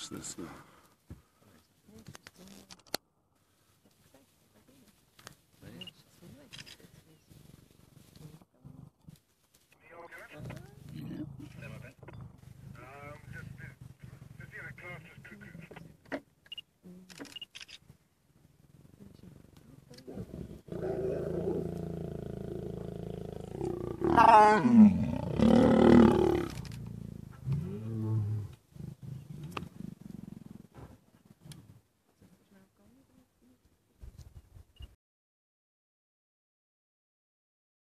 What's this now? Um.